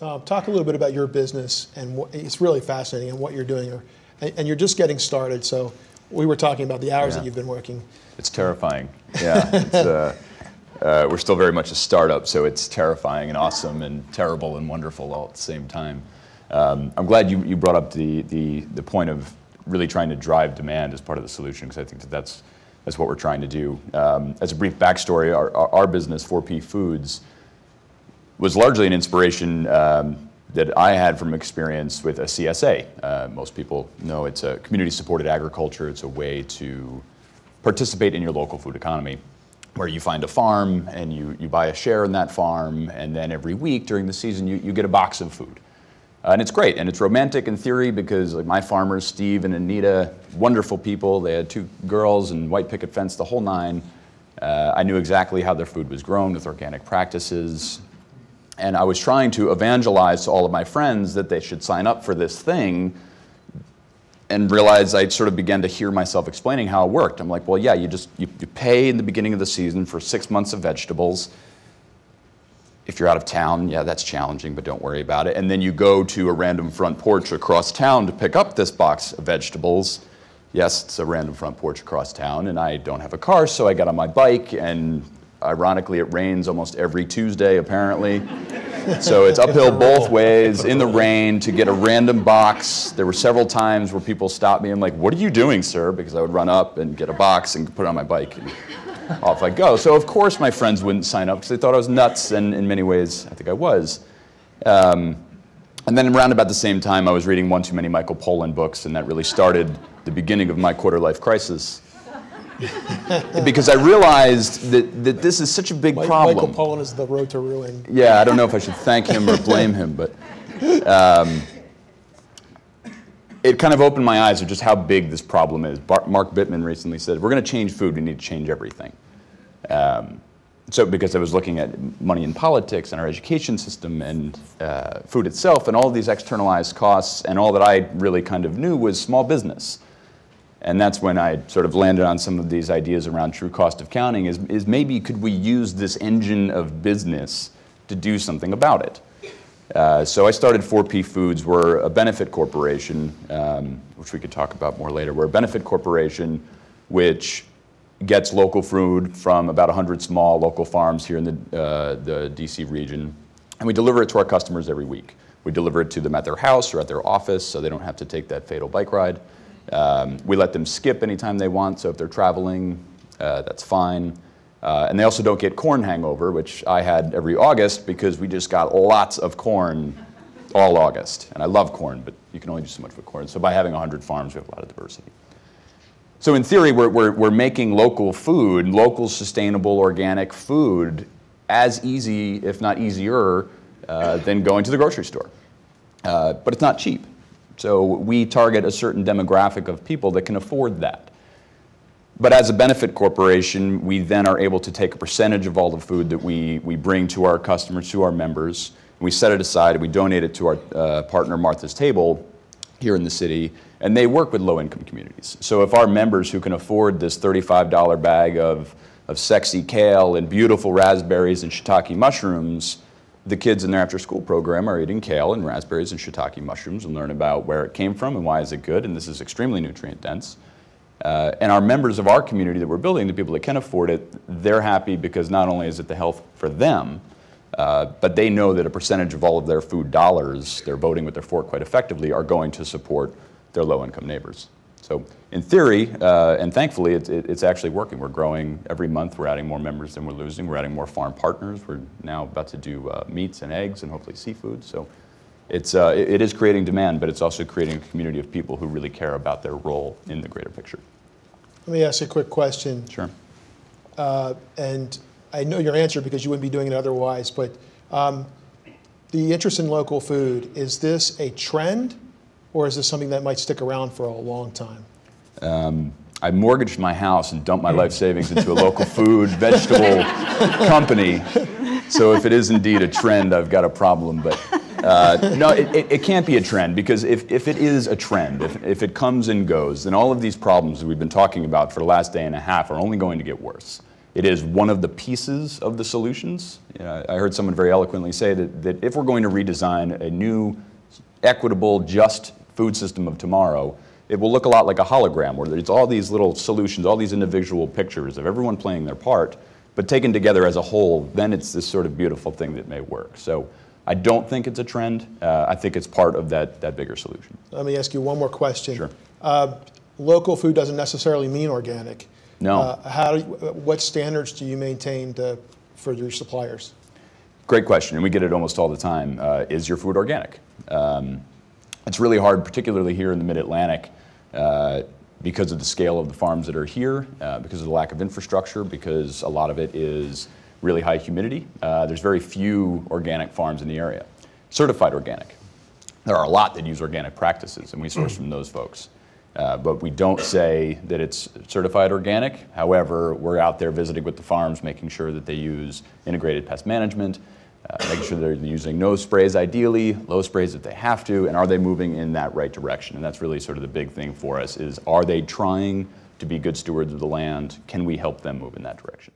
Tom, talk a little bit about your business and what, it's really fascinating and what you're doing. And, and you're just getting started, so we were talking about the hours yeah. that you've been working. It's terrifying. Yeah, it's, uh, uh, we're still very much a startup, so it's terrifying and awesome and terrible and wonderful all at the same time. Um, I'm glad you, you brought up the, the, the point of really trying to drive demand as part of the solution, because I think that that's, that's what we're trying to do. Um, as a brief backstory, our, our, our, business, 4P Foods, was largely an inspiration um, that I had from experience with a CSA. Uh, most people know it's a community-supported agriculture. It's a way to participate in your local food economy where you find a farm and you, you buy a share in that farm and then every week during the season you, you get a box of food. Uh, and it's great, and it's romantic in theory because like my farmers, Steve and Anita, wonderful people. They had two girls and white picket fence, the whole nine. Uh, I knew exactly how their food was grown with organic practices. And I was trying to evangelize to all of my friends that they should sign up for this thing and realized I sort of began to hear myself explaining how it worked. I'm like, well, yeah, you just you, you pay in the beginning of the season for six months of vegetables if you're out of town, yeah, that's challenging, but don't worry about it. And then you go to a random front porch across town to pick up this box of vegetables. Yes, it's a random front porch across town, and I don't have a car, so I got on my bike, and ironically, it rains almost every Tuesday, apparently. so it's uphill both ways in the rain to get a random box. There were several times where people stopped me and like, "What are you doing, sir?" Because I would run up and get a box and put it on my bike. And, off I go. So of course my friends wouldn't sign up because they thought I was nuts, and in many ways I think I was. Um, and then around about the same time, I was reading one too many Michael Pollan books, and that really started the beginning of my quarter life crisis. because I realized that, that this is such a big Mike, problem. Michael Pollan is the road to ruin. Yeah, I don't know if I should thank him or blame him, but um, it kind of opened my eyes of just how big this problem is. Bar Mark Bittman recently said, we're going to change food, we need to change everything. Um, so because I was looking at money in politics and our education system and uh, food itself and all these externalized costs and all that I really kind of knew was small business. And that's when I sort of landed on some of these ideas around true cost accounting is, is maybe could we use this engine of business to do something about it? Uh, so I started 4P Foods. We're a benefit corporation, um, which we could talk about more later. We're a benefit corporation which gets local food from about 100 small local farms here in the, uh, the DC region. And we deliver it to our customers every week. We deliver it to them at their house or at their office so they don't have to take that fatal bike ride. Um, we let them skip anytime they want, so if they're traveling, uh, that's fine. Uh, and they also don't get corn hangover, which I had every August because we just got lots of corn all August. And I love corn, but you can only do so much with corn. So by having 100 farms, we have a lot of diversity. So in theory, we're, we're, we're making local food, local sustainable organic food, as easy, if not easier, uh, than going to the grocery store. Uh, but it's not cheap. So we target a certain demographic of people that can afford that. But as a benefit corporation, we then are able to take a percentage of all the food that we, we bring to our customers, to our members, we set it aside and we donate it to our uh, partner Martha's Table here in the city, and they work with low-income communities. So if our members who can afford this $35 bag of, of sexy kale and beautiful raspberries and shiitake mushrooms, the kids in their after-school program are eating kale and raspberries and shiitake mushrooms and learn about where it came from and why is it good, and this is extremely nutrient dense. Uh, and our members of our community that we're building, the people that can afford it, they're happy because not only is it the health for them, uh, but they know that a percentage of all of their food dollars, they're voting with their fork quite effectively, are going to support their low-income neighbors. So in theory, uh, and thankfully, it's, it's actually working. We're growing every month. We're adding more members than we're losing. We're adding more farm partners. We're now about to do uh, meats and eggs and hopefully seafood. So it's, uh, it is creating demand, but it's also creating a community of people who really care about their role in the greater picture. Let me ask you a quick question. Sure. Uh, and I know your answer because you wouldn't be doing it otherwise, but um, the interest in local food, is this a trend or is this something that might stick around for a long time? Um, I mortgaged my house and dumped my life savings into a local food, vegetable company. So if it is indeed a trend, I've got a problem. But uh, no, it, it, it, can't be a trend because if, if it is a trend, if, if it comes and goes, then all of these problems that we've been talking about for the last day and a half are only going to get worse. It is one of the pieces of the solutions. You know, I heard someone very eloquently say that, that if we're going to redesign a new, equitable, just food system of tomorrow, it will look a lot like a hologram where there's all these little solutions, all these individual pictures of everyone playing their part, but taken together as a whole, then it's this sort of beautiful thing that may work. So I don't think it's a trend. Uh, I think it's part of that, that bigger solution. Let me ask you one more question. Sure. Uh, local food doesn't necessarily mean organic. No. Uh, how do you, what standards do you maintain to, for your suppliers? Great question, and we get it almost all the time. Uh, is your food organic? Um, it's really hard, particularly here in the Mid-Atlantic, uh, because of the scale of the farms that are here, uh, because of the lack of infrastructure, because a lot of it is really high humidity. Uh, there's very few organic farms in the area. Certified organic. There are a lot that use organic practices, and we source from those folks. Uh, but we don't say that it's certified organic. However, we're out there visiting with the farms, making sure that they use integrated pest management, uh, making sure they're using no sprays ideally, low sprays if they have to, and are they moving in that right direction? And that's really sort of the big thing for us is are they trying to be good stewards of the land? Can we help them move in that direction?